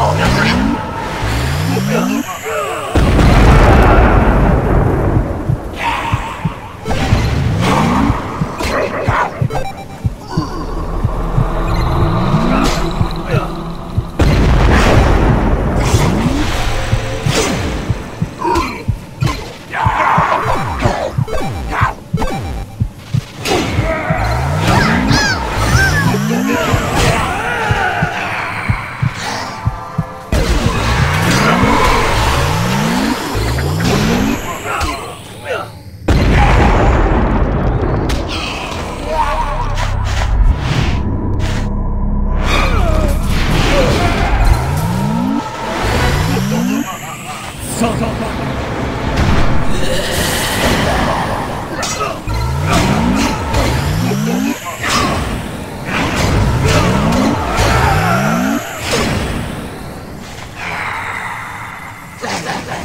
Oh, Ha ha ha!